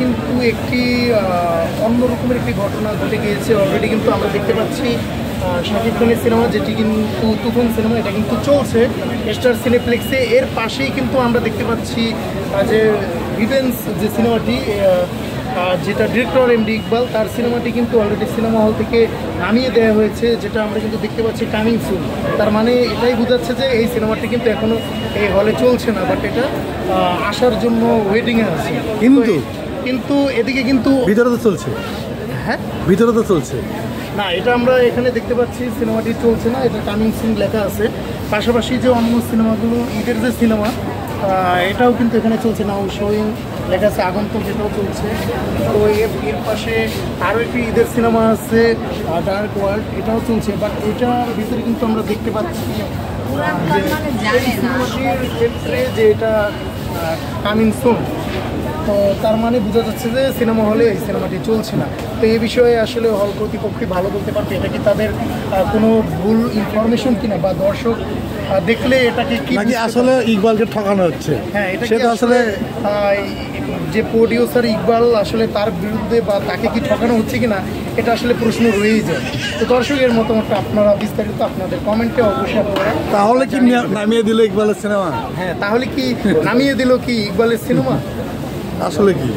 কিন্তু একটি অন্যরকমের একটি ঘটনা ঘটে গিয়েছে। অলরেডি কিন্তু আমরা দেখতে পাচ্ছি শাকিব খানের সিনেমা যেটি কিন্তু তুফান সিনেমা এটা কিন্তু চলছে স্টার সিনেপ্লেক্সে। এর পাশেই কিন্তু আমরা দেখতে পাচ্ছি যে রিভেন্স যে সিনেমাটি যেটা ডিরেক্টর এম ডি ইকবাল তার সিনেমাটি কিন্তু অলরেডি সিনেমা হল থেকে নামিয়ে দেওয়া হয়েছে যেটা আমরা কিন্তু দেখতে পাচ্ছি কামিং সুন তার মানে এটাই বোঝাচ্ছে যে এই সিনেমাটি কিন্তু এখনও এই হলে চলছে না বাট এটা আসার জন্য ওয়েটিংয়ে আছে। কিন্তু? কিন্তু এদিকে কিন্তু ভিতরে তো চলছে। হ্যাঁ? ভিতরে তো চলছে। না এটা আমরা এখানে দেখতে পাচ্ছি সিনেমাটি চলছে না এটা কামিং সুন লেখা আছে। পাশাপাশি যে অন্য সিনেমাগুলো ঈদের যে সিনেমা এটাও কিন্তু এখানে চলছে না শোয়িং লেখা আছে আগন্তক এটাও চলছে। তো এর পাশে আরও একটি ঈদের সিনেমা আছে ডার্ক ওয়ার্ল্ড এটাও চলছে। বাট এটার ভিতরে কিন্তু আমরা দেখতে পাচ্ছি সিনেমাটির ক্ষেত্রে যে এটা কামিং সুন তো তার মানে বোঝা যাচ্ছে যে সিনেমা হলে এই সিনেমাটি চলছে না। তো এই বিষয়ে আসলে হল কর্তৃপক্ষই ভালো বলতে পারবে। এটা কি তাদের কোনো ভুল ইনফরমেশন কিনা বা দর্শক দেখলে এটাকে কি নাকি আসলে ইকবালকে ঠকানো হচ্ছে? হ্যাঁ এটা আসলে আসলে যে প্রডিউসার ইকবাল আসলে তার বিরুদ্ধে বা তাকে কি ঠকানো হচ্ছে কিনা এটা আসলে প্রশ্ন রয়েই যায়। তো দর্শকের মতামতটা আপনারা বিস্তারিত আপনাদের কমেন্টে অবশ্যই আপনারা তাহলে কি নামিয়ে দিল ইকবালের সিনেমা? হ্যাঁ তাহলে কি নামিয়ে দিল কি ইকবালের সিনেমা? আসলে কি?